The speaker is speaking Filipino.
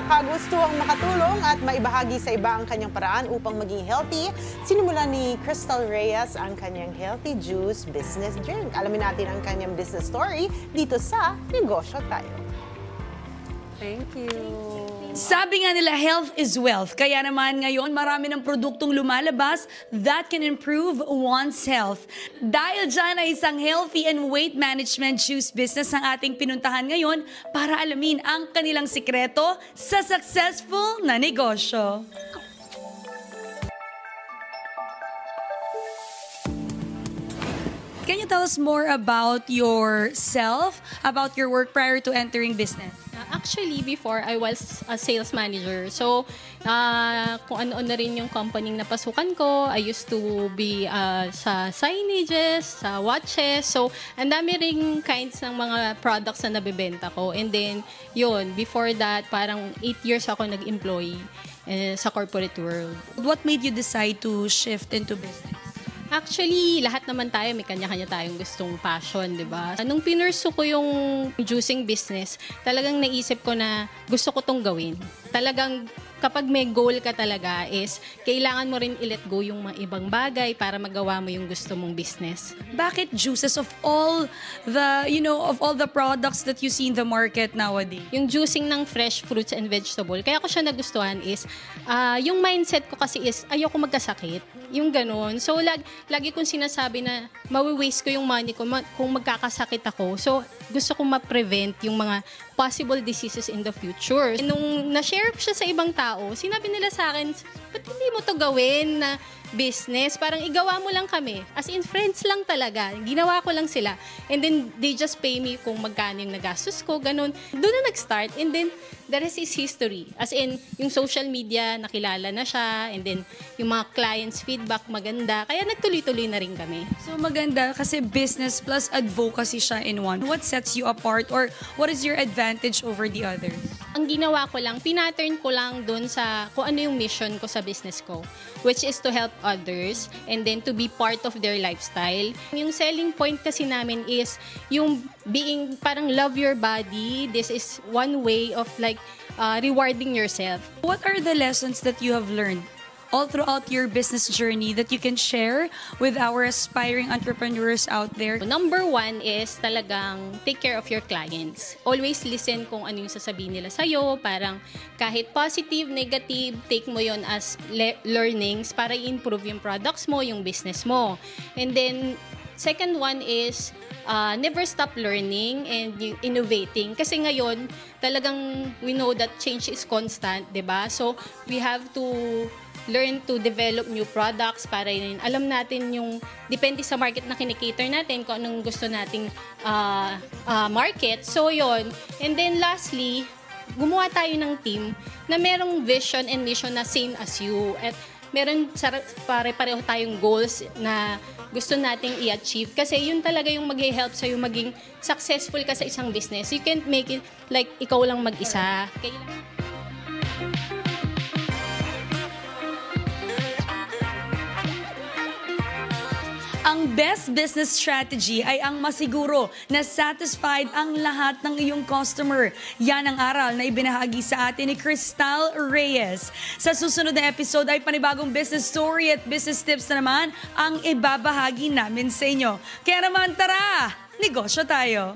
sa kagustuhang makatulong at maibahagi sa iba ang kanyang paraan upang maging healthy, sinimulan ni Crystal Reyes ang kanyang Healthy Juice Business Drink. Alamin natin ang kanyang business story dito sa Negosyo Tayo. Thank you. Sabi nga nila, health is wealth. Kaya naman ngayon, marami ng produktong lumalabas that can improve one's health. Dahil dyan ay isang healthy and weight management juice business ang ating pinuntahan ngayon para alamin ang kanilang sikreto sa successful na negosyo. Can you tell us more about yourself, about your work prior to entering business? Uh, Actually, before, I was a sales manager. So, uh, kung ano-ano na rin yung company na napasukan ko. I used to be uh, sa signages, sa watches. So, ang dami ring kinds ng mga products na nabibenta ko. And then, yun, before that, parang 8 years ako nag-employee eh, sa corporate world. What made you decide to shift into business? Actually, lahat naman tayo may kanya-kanya tayong gustong passion, 'di ba? Nung pinursu ko yung juicing business, talagang naisip ko na gusto ko tong gawin. Talagang kapag may goal ka talaga is kailangan mo rin i-let go yung mga ibang bagay para magawa mo yung gusto mong business. Bakit juices of all the, you know, of all the products that you see in the market nowadays? Yung juicing ng fresh fruits and vegetable, kaya ko siya nagustuhan is, ah, yung mindset ko kasi is, ayoko magkasakit. Yung ganun. So, lag, lagi kong sinasabi na mawi-waste ko yung money ko ma- kung magkakasakit ako. So, gusto kong ma-prevent yung mga possible diseases in the future. Nung na-share ko siya sa ibang tao, sinabi nila sa akin, ba't hindi mo to gawin na business? Parang igawa mo lang kami. As in, friends lang talaga. Ginawa ko lang sila. And then, they just pay me kung magkano yung nagastos ko, ganun. Doon na nag-start. And then, the rest is history. As in, yung social media, nakilala na siya. And then, yung mga clients' feedback, maganda. Kaya nagtuloy-tuloy na rin kami. So maganda kasi business plus advocacy siya in one. What sets you apart or what is your advantage over the others? Ang ginawa ko lang, pinattern ko lang doon sa kung ano yung mission ko sa business ko, which is to help others and then to be part of their lifestyle. Yung selling point kasi namin is yung being parang love your body. This is one way of like uh, rewarding yourself. What are the lessons that you have learned all throughout your business journey that you can share with our aspiring entrepreneurs out there? Number one is talagang take care of your clients. Always listen kung ano yung sasabihin nila sa'yo. Parang kahit positive, negative, take mo yon as le- learnings para i-improve yung products mo, yung business mo. And then, second one is uh, never stop learning and innovating. Kasi ngayon, talagang we know that change is constant, ba? So, we have to learn to develop new products para yun, alam natin yung depende sa market na kinikater natin kung anong gusto nating ah, ah, market. So, yon And then lastly, gumawa tayo ng team na merong vision and mission na same as you. At meron pare-pareho tayong goals na gusto nating i-achieve. Kasi yun talaga yung mag-help sa'yo maging successful ka sa isang business. You can't make it like ikaw lang mag-isa. Kailangan Best business strategy ay ang masiguro na satisfied ang lahat ng iyong customer. Yan ang aral na ibinahagi sa atin ni Crystal Reyes. Sa susunod na episode ay panibagong business story at business tips na naman ang ibabahagi namin sa inyo. Kaya naman tara, negosyo tayo!